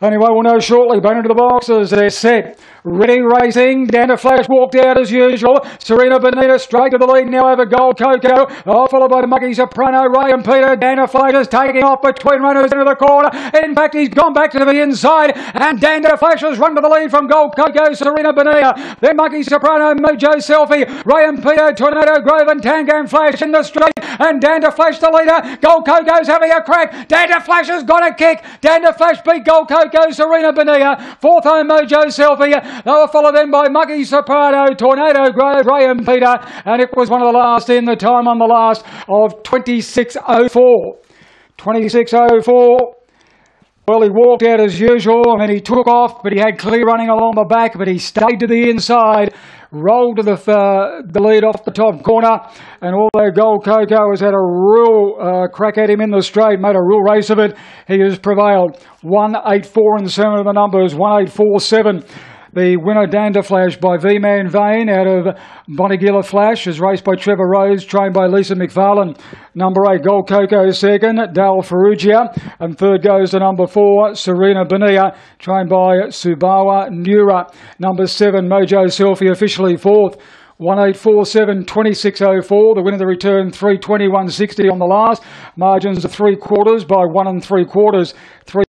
Anyway, we'll know shortly. Back into the boxes. They're set. Ready racing. Dana Flash walked out as usual. Serena Bonita straight to the lead now over Gold Coco. Oh, followed by Mucky Soprano, Ray and Peter. Dana Flash is taking off between runners into the corner. In fact, he's gone back to the inside. And Dana Flash has run to the lead from Gold Coco, Serena Bonita. Then Mucky Soprano, Mojo Selfie, Ray and Peter, Tornado Grove and Tango Flash in the straight. And Dana Flash the leader. Gold Coco's having a crack. Dana Flash has got a kick. Dana Flash beat Gold Coco, Serena Bonita. Fourth home Mojo Selfie. They were followed then by Muggy Soprano, Tornado Grove, Ray and Peter, and it was one of the last in the time on the last of 26.04. 26.04. Well, he walked out as usual and he took off, but he had clear running along the back, but he stayed to the inside, rolled to the, uh, the lead off the top corner, and although Gold Coco has had a real uh, crack at him in the straight, made a real race of it, he has prevailed. 184 and 7 of the numbers, 1847. The winner, Dana Flash by V Man Vane out of Bonegilla Flash, is raced by Trevor Rose, trained by Lisa McFarlane. Number eight, Gold Coco second, Dal Ferrugia. And third goes to number four, Serena Bonita, trained by Subawa Nura. Number seven, Mojo Selfie, officially fourth. 1847 2604. The winner of the return 32160 on the last. Margins of three quarters by one and three quarters. Three